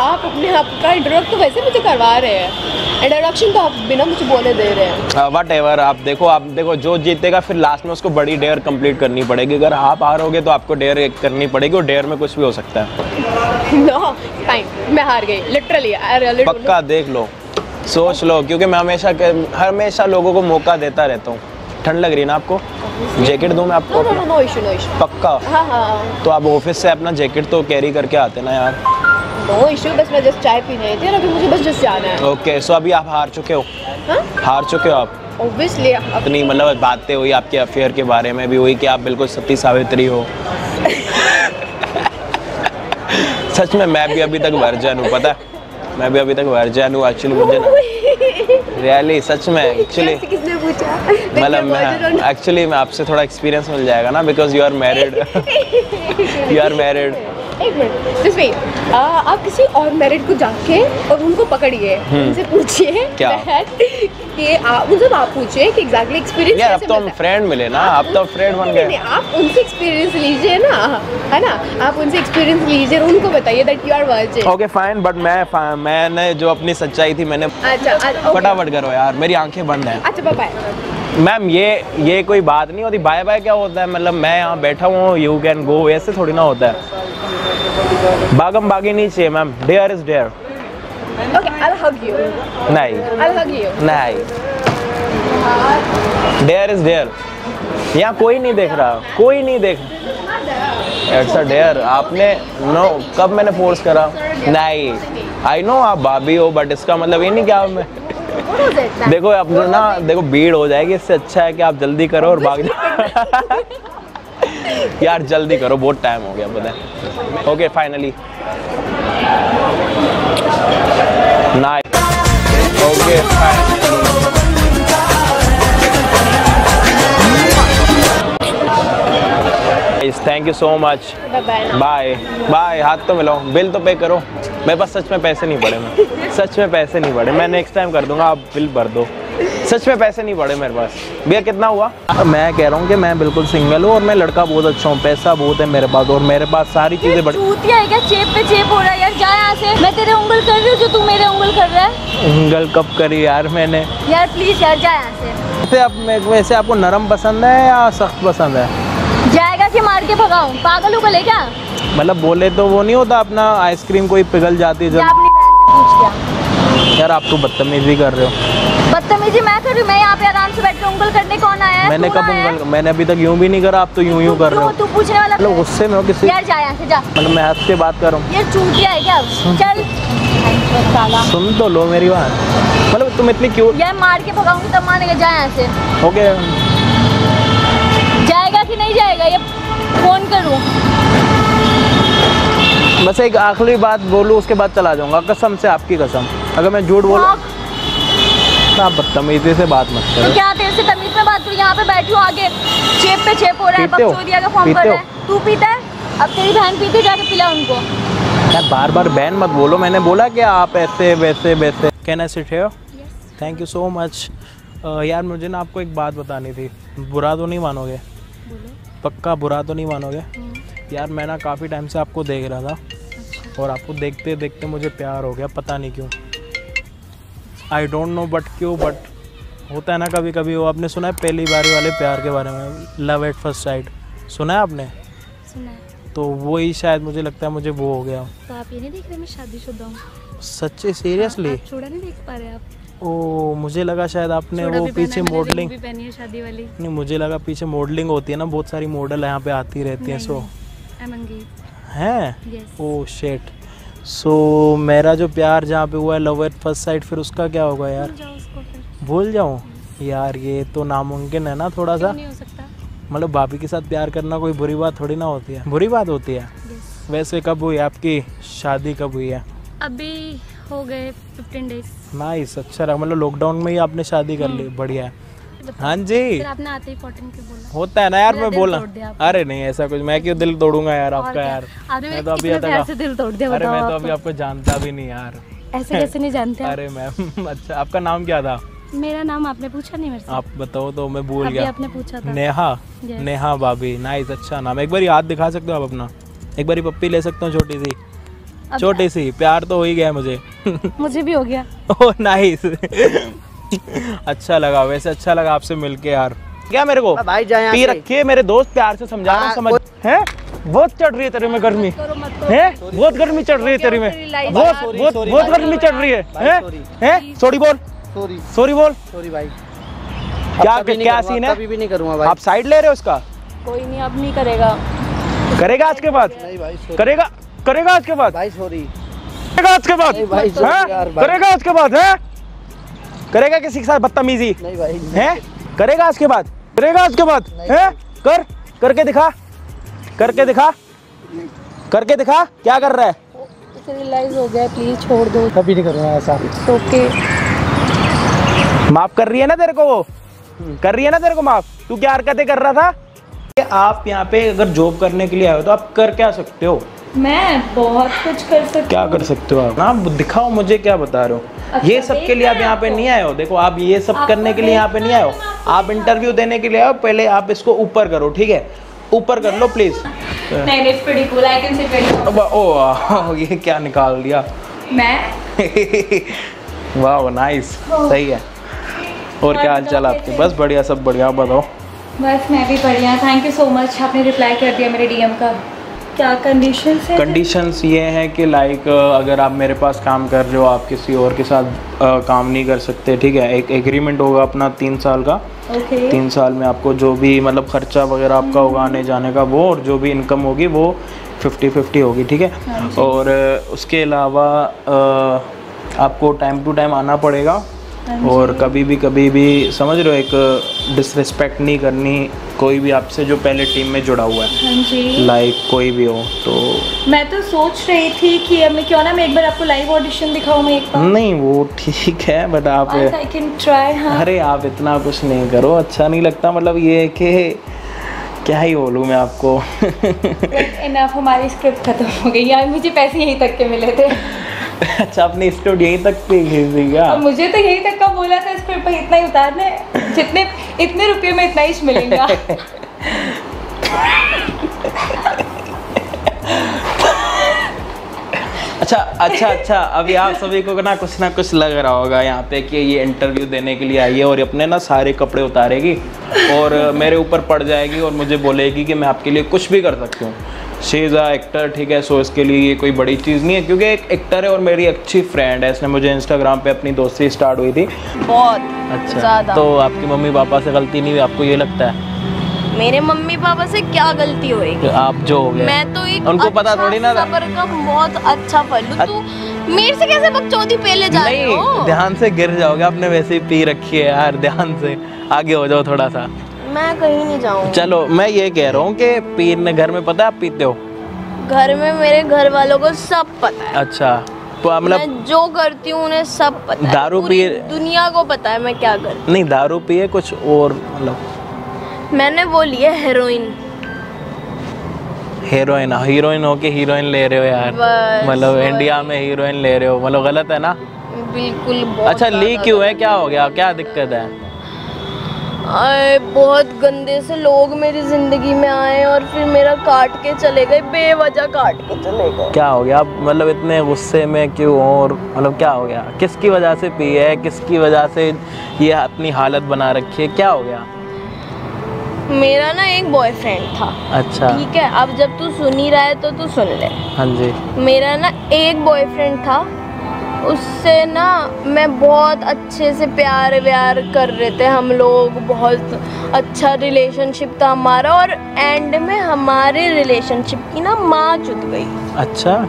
आप अपने आप का इंट्रोडक्ट तो वैसे मुझे करवा रहे हैं। इंट्रोडक्शन तो आप बिना मुझे बोले दे रहे हैं। वट एवर आप देखो आप देखो जो जीतेगा फिर लास्ट में उसको बड़ी डेयर कंप्लीट करनी पड़ेगी। अगर आप हारोगे तो आपको डेयर करनी पड़ेगी और डेयर में कुछ भी हो सकता है। नो फाइन मैं हार गई लिटरली पक्का देख लो सोच लो क्योंकि मैं हमेशा हमेशा लोगों को मौका देता रहता हूँ। ठंड लग रही है ना आपको? जैकेट दूँ मैं आपको इशू नो इशू पक्का? हाँ हाँ। तो आप ऑफ़िस से अपना जैकेट तो कैरी करके आते ना यार। नो इशू बस मैं जस्ट चाय पीने आई थी और अभी मुझे बस जस्ट जाना है। ओके सो अभी आप हार चुके हो। हाँ? हार चुके हो आप? ऑब्वियसली इतनी मतलब बातें हुई आपके अफेयर के बारे में भी हुई कि आप बिल्कुल सती सावित्री हो। सच में मैं भी अभी तक वर्जन हूँ पता मैं भी अभी तक वर्जन हूँ एक्चुअली मुझे ना रियली सच में एक्चुअली किसने पूछा? मतलब मैं एक्चुअली मैं आपसे थोड़ा एक्सपीरियंस मिल जाएगा ना because you are married you are married एक मिनट जस्ट वेट आप किसी और मेरिट को जाके और उनको पकड़िए उनसे पूछिए हम्म। क्या? कि आप मतलब आप पूछिए कि एग्जैक्टली एक्सपीरियंस यार अब तो हम फ्रेंड मिले ना आप तो फ्रेंड बन गए। नहीं, आप उनसे एक्सपीरियंस लीजिए ना है ना? आप उनसे एक्सपीरियंस लीजिए और उनको बताइए that you are virgin okay fine but मैं मैंने जो अपनी सच्चाई थी मैंने अच्छा अच्छा फटाफट करो यार मेरी आँखें बंद हैं। अच्छा बाय मैम ये ये कोई बात नहीं होती। बाय बाय क्या होता है? मतलब मैं यहाँ बैठा हूँ यू कैन गो ऐसे थोड़ी ना होता है। बागम बागी नहीं चाहिए मैम। डेयर इज़ डेयर नहीं। डेयर इज़ डेयर यहाँ कोई नहीं देख रहा। कोई नहीं देख इट्स अ डेयर आपने नो no, कब मैंने फोर्स करा? नहीं। आई नो आप भाभी हो बट इसका मतलब ये नहीं कि आप मैं देखो आप ना, देखो, भीड़ हो जाएगी, इससे अच्छा है कि आप जल्दी करो और भाग जाओ। यार, जल्दी करो, बहुत टाइम हो गया पता okay finally okay thank you so much bye bye हाथ तो मिलाओ. बिल तो पे करो. मेरे पास सच में पैसे नहीं पड़े मैं. सच में पैसे नहीं पड़े. मैं नेक्स्ट टाइम कर दूँगा. आप बिल भर दो. सच में पैसे नहीं पड़े मेरे पास. भैया कितना हुआ? मैं कह रहा हूँ कि मैं बिल्कुल सिंगल हूँ और मैं लड़का बहुत अच्छा हूँ. पैसा बहुत है मेरे पास और मेरे पास सारी चीज़ें बड़ी चूतिया है क्या? चेप पे चेप हो रहा है यार. जा यहाँ से. मैं तेरे उंगल कर रही हूँ जो तू मेरे उंगल कर रहा है. उंगल कब करी यार मैंने? यार प्लीज़ यार जा यहाँ से. वैसे आप वैसे आपको नरम पसंद है या सख्त पसंद है? कि मार के भगाऊं? पागल है क्या मतलब बोले तो वो नहीं होता अपना आइसक्रीम कोई पिघल जाती है जब? अपनी बहन से पूछ क्या यार आप तो बदतमीजी कर रहे हो। बदतमीजी मैं कर रही हूँ? मैं यहाँ पे आराम से बैठ के उंगल करने कौन आया है? मैंने कब उंगल मैंने अभी तक यूँ भी नहीं करा आप तो यूँ यूँ कर रहे हो। तू पूछने वाला मतलब गुस्से में हो किसी यार जा यहाँ से जा। मतलब मैं हंस के बात कर रहा हूँ। ये चूतिया है क्या? चल। सुन तो लो मेरी बात। मतलब तुम इतनी क्यों यार मार के भगाऊँगी तब मानेगा जा यहाँ से। ओके जाएगा कि नहीं जाएगा? ये फ़ोन करूँ। बस एक आखिरी बात बोलूँ उसके बाद चला जाऊँगा। कसम से आपकी कसम। अगर मैं झूठ बोलूँ तो आप बदतमीजी से बात मत तो करो क्या तेरे से तमीज में बात करूँ यहाँ पे बैठी हूँ आगे। चेप पे चेप हो रहा है? बकचोदिया का फॉर्म कर रहा है। तू पीता है? अब तेरी बहन पीती जाके पिला उनको। यार बार बार बहन मत बोलो। मैंने बोला कि आप ऐसे वैसे वैसे। Can I sit here thank you so much यार मुझे ना आपको एक बात बतानी थी। बुरा तो नहीं मानोगे? पक्का बुरा तो नहीं मानोगे? यार मैं ना काफ़ी टाइम से आपको देख रहा था और आपको देखते देखते मुझे प्यार हो गया पता नहीं क्यों। आई डोंट नो बट क्यों बट होता है ना कभी कभी वो आपने सुना है पहली बारी वाले प्यार के बारे में? लव एट फ़र्स्ट साइड सुना है आपने? सुना है। तो वही शायद मुझे लगता है मुझे वो हो गया। तो आप ये नहीं देख रहे मैं शादीशुदा हूँ? सच्चे सीरियसली आप चूड़ा नहीं देख पा रहे आप? ओ मुझे लगा शायद आपने वो पीछे मॉडलिंग शादी वाली। नहीं मुझे लगा पीछे मॉडलिंग होती है ना बहुत सारी मॉडल यहाँ पे आती रहती हैं सो। हैं? ओ शेट सो मेरा जो प्यार जहाँ पे हुआ है लव एट फ़र्स्ट साइड फिर उसका क्या होगा यार? भूल जाऊँ? यार ये तो नामुमकिन है ना थोड़ा सा मतलब भाभी के साथ प्यार करना कोई बुरी बात थोड़ी ना होती है। बुरी बात होती है? वैसे कब हुई? आपकी शादी कब हुई है? अभी हो गए 15 डेज़ नाइस अच्छा रहा। मतलब लॉकडाउन में ही आपने शादी कर ली। बढ़िया है। हाँ जी। फिर आपने आते ही 14 क्यों बोला? होता है ना यार मैं बोला। अरे नहीं ऐसा कुछ मैं क्यों दिल तोड़ूँगा यार आपका यार? मैं तो अभी दिल तोड़ दिया अरे मैं तो अभी आपको जानता भी नहीं यार। ऐसे कैसे नहीं जानते अरे मैम अच्छा आपका नाम क्या था? मेरा नाम आपने पूछा नहीं मेरे से? आप बताओ तो मैं भूल गया। आपने पूछा था। नेहा। नेहा भाभी नाइस अच्छा नाम। एक बार याद दिखा सकते हो आप अपना? एक बार पप्पी ले सकते हो छोटी सी। छोटी सी प्यार तो हो ही गया मुझे। मुझे भी हो गया। ओह नाइस अच्छा लगा वैसे अच्छा लगा आपसे मिलके यार। क्या मेरे को? भाई जाए पी रखिए मेरे दोस्त प्यार से समझा रहा हाँ, समझ है? बहुत चढ़ रही है तेरे में गर्मी। है? बहुत गर्मी चढ़ रही है तेरे में। बहुत बहुत बहुत गर्मी चढ़ रही है। हैं? सॉरी बोल। सॉरी सॉरी बोल। सॉरी भाई। क्या क्या सीन है? कभी भी नहीं करूँगा भाई। आप साइड ले रहे हो उसका? कोई नहीं अब नहीं करेगा। करेगा आज के बाद? नहीं भाई करेगा? करेगा आज के बाद? भाई सॉरी करेगा आज के बाद हैं? करेगा आज के बाद है? करेगा किसी के साथ बदतमीजी? नहीं भाई है? करेगा आज के बाद? करेगा आज के बाद है? कर करके दिखा। करके दिखा। करके दिखा क्या कर रहा है? रियलाइज़ हो गया प्लीज़ छोड़ दो। कभी नहीं करूँगा ऐसा। ओके माफ़ कर रही है ना तेरे को वो? कर रही है ना तेरे को माफ़? तू क्या हरकतें कर रहा था? कि आप यहाँ पे अगर जॉब करने के लिए आए हो तो आप कर क्या सकते हो? मैं बहुत कुछ कर सकती क्या कर सकते हो आप? ना दिखाओ मुझे क्या बता रहे हो। अच्छा, ये सब के लिए आप यहाँ पे नहीं आए हो? देखो आप ये सब करने के लिए यहाँ पे नहीं आए हो। आप इंटरव्यू देने के लिए आए हो पहले आप इसको ऊपर करो ठीक है? ऊपर कर लो प्लीज़ नहीं कूल आई कैन ओ ये क्या निकाल दिया? मैं? वाह नाइस सही है। और क्या हाल चाल आपके? बस बढ़िया सब बढ़िया बताओ। बस मैं भी बढ़िया। थैंक यू सो मच आपने रिप्लाई कर दिया मेरे डीएम का। क्या कंडीशन है? कंडीशंस ये हैं कि लाइक अगर आप मेरे पास काम कर रहे हो आप किसी और के साथ अ, काम नहीं कर सकते ठीक है? एक एग्रीमेंट होगा अपना तीन साल का। ओके तीन साल में आपको जो भी मतलब खर्चा वगैरह आपका होगा आने जाने का वो और जो भी इनकम होगी वो फिफ्टी फिफ्टी होगी ठीक है? और उसके अलावा आपको टाइम टू टाइम आना पड़ेगा। और कभी भी कभी भी समझ रहे हो एक डिसरिस्पेक्ट नहीं करनी कोई भी आपसे जो पहले टीम में जुड़ा हुआ है। हाँ लाइक कोई भी हो तो मैं तो सोच रही थी कि मैं क्यों ना मैं एक बार आपको लाइव ऑडिशन दिखाऊँ मैं एक बार। नहीं वो ठीक है बट आप आई कैन ट्राई हाँ। अरे आप इतना कुछ नहीं करो अच्छा नहीं लगता मतलब ये है कि क्या ही बोलूँ मैं आपको। इनफ हमारी स्क्रिप्ट खत्म हो गई यार मुझे पैसे यहीं तक के मिले थे। अच्छा अपनी स्टूडियो यहीं तक पे दी क्या मुझे तो यहीं तक का बोला था स्क्रिप्ट पर इतना ही उतारना है जितने इतने रुपये में इतना ही मिलेगा। अच्छा अच्छा अच्छा अभी आप सभी को ना कुछ ना कुछ लग रहा होगा यहाँ पे कि ये इंटरव्यू देने के लिए आई है और अपने ना सारे कपड़े उतारेगी और मेरे ऊपर पड़ जाएगी और मुझे बोलेगी कि मैं आपके लिए कुछ भी कर सकती हूँ। शी इज़ अ एक्टर ठीक है सो इसके लिए ये कोई बड़ी चीज़ नहीं है क्योंकि एक एक्टर है और मेरी अच्छी फ्रेंड है इसने मुझे इंस्टाग्राम पे अपनी दोस्ती स्टार्ट हुई थी। बहुत अच्छा तो आपकी मम्मी पापा से गलती नहीं हुई आपको ये लगता है? मेरे मम्मी पापा से क्या गलती होएगी? कि आप जो हो गए। मैं तो एक उनको अच्छा पता थोड़ी ना सबर का बहुत अच्छा फल हूँ। तू मेरे से कैसे बकचोदी पहले जा रहे हो? ध्यान से गिर जाओगे आपने वैसे ही पी रखी है यार ध्यान से। आगे हो जाओ थोड़ा सा। मैं कहीं नहीं जाऊँ। चलो मैं ये कह रहा हूँ कि पीने घर में पता है आप पीते हो? घर में मेरे घर वालों को सब पता है। अच्छा तो आप मतलब मैं जो करती हूँ उन्हें सब पता है। दारू पिए- दुनिया को पता है मैं क्या करती नहीं दारू पिए कुछ और मतलब। मैंने वो लिया हेरोइन हीरोइन हीरोइन हो के हीरोइन ले रहे हो यार? मतलब इंडिया में हीरोइन ले रहे हो मतलब गलत है ना? बिल्कुल अच्छा ली क्यों है? क्या हो गया? क्या दिक्कत है? आए बहुत गंदे से लोग मेरी ज़िंदगी में आए और फिर मेरा काट के चले गए बेवजह काट के चले गए। क्या हो गया? आप मतलब इतने गुस्से में क्यों हो और मतलब क्या हो गया? किसकी वजह से पी है? किसकी वजह से ये अपनी हालत बना रखी है? क्या हो गया? मेरा ना एक बॉयफ्रेंड था। अच्छा। ठीक है अब जब तू सुन ही रहा है तो तू सुन ले। हाँ जी। मेरा ना एक बॉयफ्रेंड था उससे ना मैं बहुत अच्छे से प्यार व्यार कर रहे थे हम लोग, बहुत अच्छा रिलेशनशिप था हमारा और एंड में हमारे रिलेशनशिप की ना माँ चुत गई। अच्छा।